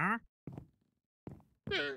huh? Hmm.